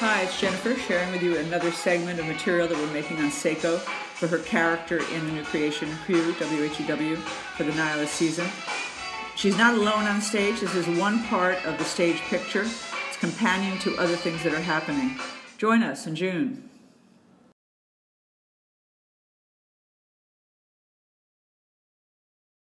Hi, it's Jennifer sharing with you another segment of material that we're making on Seiko for her character in the new creation Whew, W-H-E-W, for the Nihilist season. She's not alone on stage. This is one part of the stage picture. It's companion to other things that are happening. Join us in June.